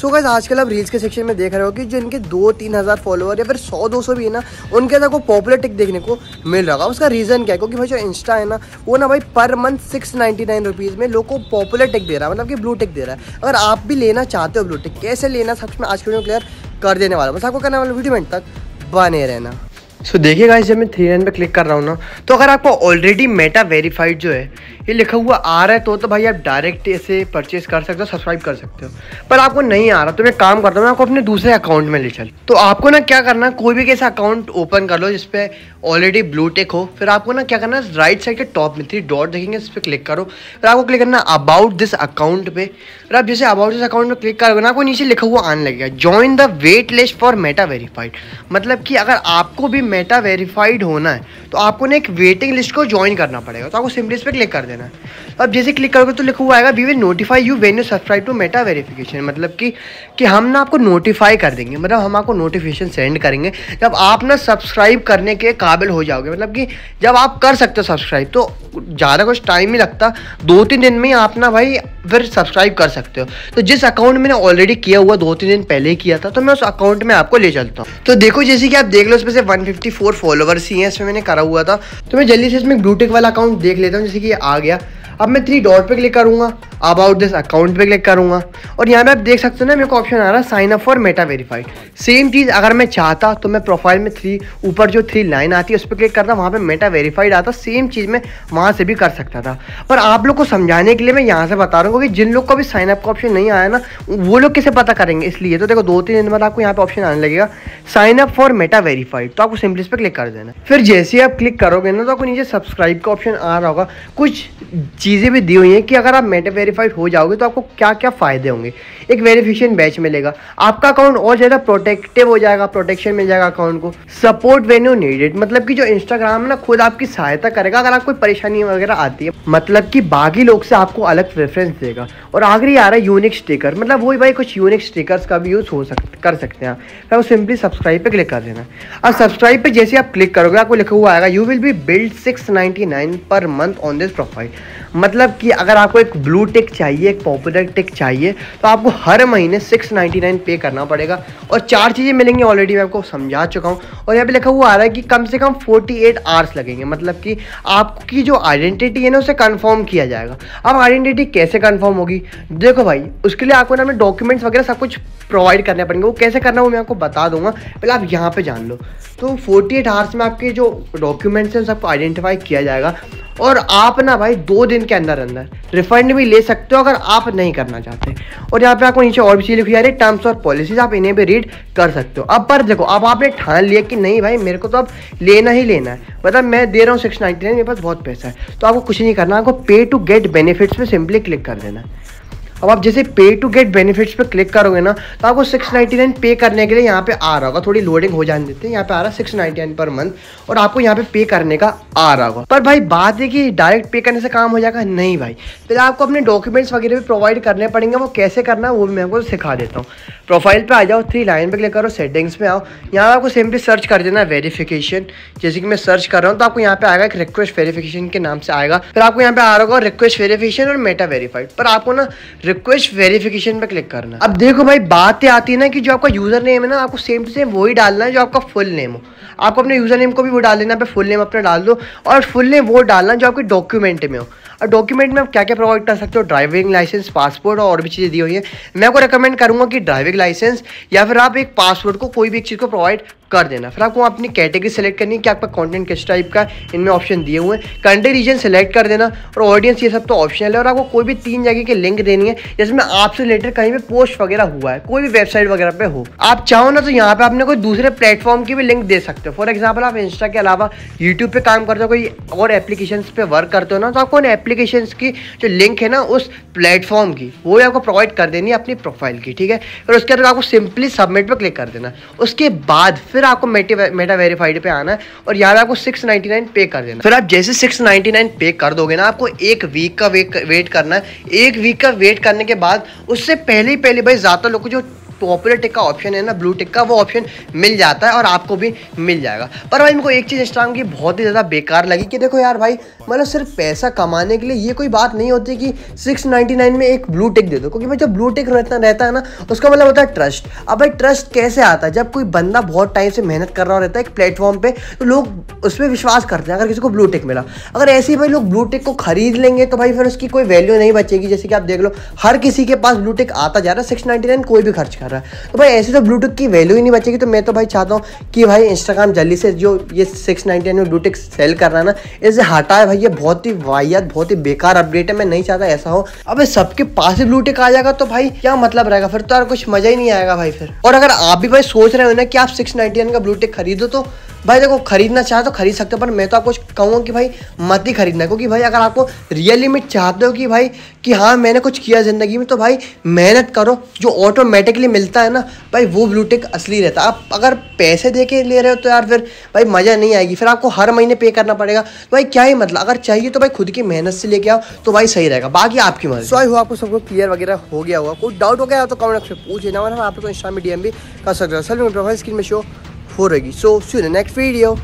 सो so, gas आजकल आप reels के सेक्शन में देख रहे हो कि जो इनके दो तीन हज़ार फॉलोअर या फिर सौ दो सौ भी है ना उनके अंदर को पॉपुलर टिक देखने को मिल रहा होगा। उसका रीज़न क्या है? क्योंकि भाई जो इंस्टा है ना वो ना भाई per month six ninety nine rupees में लोग को पॉपुलर टिक दे रहा है मतलब कि ब्लू टिक दे रहा है। अगर आप भी लेना चाहते हो ब्लू टिक कैसे लेना सबसे आज के वीडियो क्लियर कर देने वाला बस आपको करने वाला वीडियो मिनट तक बने रहना। सो so, देखिएगा जब मैं थ्री नाइन पे क्लिक कर रहा हूँ ना तो अगर आपको ऑलरेडी मेटा वेरीफाइड जो है ये लिखा हुआ आ रहा है तो तो भाई आप डायरेक्ट इसे परचेज कर सकते हो सब्सक्राइब कर सकते हो। पर आपको नहीं आ रहा तो मैं काम करता हूँ मैं आपको अपने दूसरे अकाउंट में ले चल। तो आपको ना क्या करना कोई भी कैसा अकाउंट ओपन कर लो जिसपे ऑलरेडी ब्लू टेक हो फिर आपको ना क्या करना राइट साइड के टॉप में थ्री डॉट देखेंगे इस पर क्लिक करो फिर आपको क्लिक करना अबाउट दिस अकाउंट पे। फिर आप जैसे अबाउट दिस अकाउंट पे क्लिक करोगे ना आपको नीचे लिखा हुआ आने लगेगा join the wait list for Meta verified मतलब कि अगर आपको भी मेटा वेरीफाइड होना है तो आपको ना एक वेटिंग लिस्ट को ज्वाइन करना पड़ेगा। तो आपको सिम्पली इस पर क्लिक कर देना है। अब जैसे क्लिक करोगे तो लिखा हुआ आएगा we will notify you when you subscribe to Meta verification मतलब कि कि हम ना आपको नोटिफाई कर देंगे मतलब हम आपको नोटिफिकेशन सेंड करेंगे। जब आप ना सब्सक्राइब करने के काबिल हो जाओगे मतलब कि जब आप कर सकते हो सब्सक्राइब तो ज़्यादा कुछ टाइम नहीं लगता। दो तीन दिन में आप ना भाई फिर सब्सक्राइब कर सकते हो। तो जिस अकाउंट मैंने ऑलरेडी किया हुआ दो तीन दिन पहले ही किया था तो मैं उस अकाउंट में आपको ले चलता हूँ। तो देखो, जैसे कि आप देख लो उसमें से 154 फॉलोवर्स ही हैं, इसमें मैंने करा हुआ था। तो मैं जल्दी से इसमें ब्लूटेक वाला अकाउंट देख लेता हूँ, जैसे कि आ गया। अब मैं थ्री डॉट पे क्लिक करूँगा। अबाउट दिस अकाउंट पे क्लिक करूँगा। और यहाँ पे आप देख सकते हो ना, मेरे को ऑप्शन आ रहा है sign up for Meta verified same चीज़, अगर मैं चाहता तो मैं प्रोफ़ाइल में थ्री ऊपर जो थ्री लाइन आती है, उस पर क्लिक करता, वहाँ पे मेटा वेरीफाइड आता सेम चीज़ में वहाँ से भी कर सकता था। पर आप लोग को समझाने के लिए मैं यहाँ से बता रहा हूँ, क्योंकि जिन लोग को भी साइन अप का ऑप्शन नहीं आया ना, वो लोग कैसे पता करेंगे? इसलिए तो देखो दो तीन दिन बाद आपको यहाँ पे ऑप्शन आने लगेगा। Sign up for Meta verified तो आपको सिंपली इस पर क्लिक कर देना। फिर जैसे ही आप क्लिक करोगे ना तो आपको नीचे सब्सक्राइब का ऑप्शन आ रहा होगा। कुछ चीज़ें भी दी हुई हैं कि अगर आप मेटा वेरीफाइड हो जाओगे तो आपको क्या क्या फ़ायदे होंगे? एक वेरिफिकेशन बैच मिलेगा। आपका अकाउंट और ज़्यादा प्रोटेक्टिव हो जाएगा प्रोटेक्शन मिल जाएगा अकाउंट को। सपोर्ट वेन्यू नीडेड मतलब कि जो इंस्टाग्राम ना, खुद आपकी सहायता करेगा अगर आपको परेशानी वगैरह आती है। मतलब कि बाकी लोग से आपको अलग प्रेफरेंस देगा। और आखिरी आ रहा है यूनिक स्टिकर मतलब वही भाई कुछ यूनिक स्टिकर्स का भी यूज़ हो सकता कर सकते हैं आप। वो सिंपली सब्सक्राइब पे क्लिक कर देना। अब सब्सक्राइब पे जैसे आप क्लिक करोगे, आपको लिखा हुआ आएगा you will be billed six per month on this profile मतलब कि अगर आपको एक ब्लू टिक चाहिए, एक पॉपुलर टिक चाहिए तो आपको हर महीने सिक्स नाइन्टी नाइन पे करना पड़ेगा। और चार चीज़ें मिलेंगी ऑलरेडी मैं आपको समझा चुका हूँ। और यहाँ पे लिखा हुआ आ रहा है कि कम से कम फोर्टी एट आवर्स लगेंगे। मतलब कि आपकी जो आइडेंटिटी है ना, उसे कन्फर्म किया जाएगा। अब आइडेंटिटी कैसे कन्फर्म होगी? देखो भाई, उसके लिए आपको ना अपने डॉक्यूमेंट्स वगैरह सब कुछ प्रोवाइड करने पड़ेंगे। वो कैसे करना वो मैं आपको बता दूँगा। पहले आप यहाँ पर जान लो। तो फोर्टी एट आवर्स में आपके जो डॉक्यूमेंट्स हैं सबको आइडेंटिफाई किया जाएगा। और आप ना भाई दो दिन के अंदर अंदर रिफंड भी ले सकते हो अगर आप नहीं करना चाहते। और यहाँ पे आपको नीचे और भी चीज़ लिखी जा रही है। टर्म्स और पॉलिसीज़ आप इन्हें भी रीड कर सकते हो। अब पर देखो, अब आपने ठान लिया कि नहीं भाई, मेरे को तो अब लेना ही लेना है। मतलब मैं दे रहा हूँ सिक्स नाइन्टी नाइन मेरे पास बहुत पैसा है। तो आपको कुछ नहीं करना, आपको पे टू गेट बेनिफिट्स में सिंपली क्लिक कर देना। है अब आप जैसे पे टू गेट बेनिफिट्स पे क्लिक करोगे ना तो आपको सिक्स नाइन्टी नाइन पे करने के लिए यहाँ पे आ रहा होगा। थोड़ी लोडिंग हो जाने देते हैं। यहाँ पे आ रहा है six ninety nine per month और आपको यहाँ पे पे करने का आ रहा होगा। पर भाई, बात है कि डायरेक्ट पे करने से काम हो जाएगा? नहीं भाई। पहले आपको अपने डॉक्यूमेंट्स वगैरह भी प्रोवाइड करने पड़ेंगे। वो कैसे करना है, वो भी मैं आपको सिखा देता हूँ। प्रोफ़ाइल पर आ जाओ थ्री लाइन पे क्लिक करो सेटिंग्स में आओ। यहाँ आपको सिंपली सर्च कर देना वेरीफिकेशन जैसे कि मैं सर्च कर रहा हूँ तो आपको यहाँ पे आएगा एक रिक्वेस्ट वेरीफिकेशन के नाम से आएगा। फिर आपको यहाँ पे आ रहा होगा रिक्वेस्ट वेरीफिकेशन और मेटा वेरीफाइड पर आपको ना रिक्वेस्ट वेरिफिकेशन पे क्लिक करना। अब देखो भाई, बात आती है ना कि जो आपका यूज़र नेम है ना, आपको सेम टू सेम वही डालना है जो आपका फुल नेम हो। आपको अपने यूज़र नेम को भी वो डाल पे फुल नेम अपना डाल दो और फुल नेम वो डालना जो आपके डॉक्यूमेंट में हो। और डॉक्यूमेंट में आप क्या क्या प्रोवाइड कर सकते हो? ड्राइविंग लाइसेंस पासपोर्ट और भी चीज़ें दी हुई हैं। मैं आपको रिकमेंड करूँगा कि ड्राइविंग लाइसेंस या फिर आप एक पासपोर्ट को कोई भी एक चीज़ को प्रोवाइड कर देना। फिर आपको अपनी कैटेगरी सेलेक्ट करनी है कि आपका कंटेंट किस टाइप का इनमें ऑप्शन दिए हुए हैं। कंट्री रीजन सेलेक्ट कर देना और ऑडियंस ये सब तो ऑप्शनल है और आपको कोई भी तीन जगह की लिंक देनी है, जिसमें आपसे रिलेटेड कहीं भी पोस्ट वगैरह हुआ है, कोई भी वेबसाइट वगैरह पे हो। आप चाहो ना तो यहाँ पे आपने कोई दूसरे प्लेटफॉर्म की भी लिंक दे सकते हो। फॉर एग्ज़ाम्पल आप इंस्टा के अलावा यूट्यूब पे काम करते हो, कोई और एप्लीकेशन पे वर्क करते हो ना तो आपको उन एप्लीकेशन की जो लिंक है ना, उस प्लेटफॉर्म की, वो भी आपको प्रोवाइड कर देनी है अपनी प्रोफ़ाइल की, ठीक है? फिर उसके अंदर आपको सिंपली सबमिट पर क्लिक कर देना। उसके बाद फिर आपको मेटा वेरीफाइड पे आना है और यहाँ पे आपको सिक्स पे कर देना। फिर आप जैसे सिक्स नाइन्टी नाइन पे कर दोगे ना, आपको एक वीक का वेट वेट करना है। एक वीक का वेट करने के बाद उससे पहले ही पहले भाई ज़्यादा लोग जो पॉपुलर टिक का ऑप्शन है ना ब्लू टिक का, वो ऑप्शन मिल जाता है और आपको भी मिल जाएगा। पर भाई, मेरे एक चीज़ इंस्टाग्राम की बहुत ही ज़्यादा बेकार लगी कि देखो यार भाई मतलब सिर्फ़ पैसा कमाने के लिए ये कोई बात नहीं होती कि सिक्स में एक ब्लू टिक दे दो। क्योंकि भाई, जब ब्लू टिक रहता रहता है ना, उसका मतलब होता है ट्रस्ट अब भाई ट्रस्ट कैसे आता है? जब कोई बंदा बहुत टाइम से मेहनत कर रहा रहता है एक प्लेटफॉर्म पर तो लोग उस पर विश्वास करते हैं, अगर किसी को ब्लू टिक मिला। अगर ऐसे ही भाई, लोग ब्लू टिक को खरीद लेंगे तो भाई, फिर उसकी कोई वैल्यू नहीं बचेगी। जैसे कि आप देख लो, हर किसी के पास ब्लू टिक आता जा रहा है सिक्स कोई भी खर्च कर रहा है। तो भाई, ऐसे तो ब्लूटूथ की वैल्यू ही नहीं बचेगी। तो मैं तो भाई चाहता हूँ कि भाई इंस्टाग्राम जल्दी से जो ये सिक्स नाइनटी नाइन में ब्लू सेल कर रहा है ना, इसे हटाए भाई। ये बहुत ही वाहियात, बहुत ही बेकार अपडेट है। मैं नहीं चाहता ऐसा हो। अब, सबके पास ही ब्लूटूथ आ जाएगा तो भाई क्या मतलब रहेगा? फिर तो यार कुछ मज़ा ही नहीं आएगा भाई फिर। और अगर आप भी भाई सोच रहे हो ना कि आप सिक्स का ब्लूटूथ खरीदो तो भाई देखो, खरीदना चाहे तो खरीद सकते हो, पर मैं तो आपको कहूँगा कि भाई मत ही खरीदना, क्योंकि भाई अगर आपको रियली में चाहते हो कि भाई कि हाँ मैंने कुछ किया ज़िंदगी में तो भाई मेहनत करो, जो ऑटोमेटिकली मिलता है ना, भाई वो ब्लूटिक असली रहता है। आप अगर पैसे दे के ले रहे हो तो यार फिर भाई मज़ा नहीं आएगी, फिर आपको हर महीने पे करना पड़ेगा। तो भाई क्या ही मतलब अगर चाहिए तो भाई खुद की मेहनत से लेके आओ तो भाई सही रहेगा, बाकी आपकी मर्ज़ी। सो आई हो आपको सबको क्लियर वगैरह हो गया होगा। कोई डाउट हो गया तो कमेंट से पूछ लेना आप तो इंस्टा में डीएम भी कर सकते हो। सर प्रोफ़ाइल स्क्रीन में शो हो रहेगी सो सी नेक्स्ट वीडियो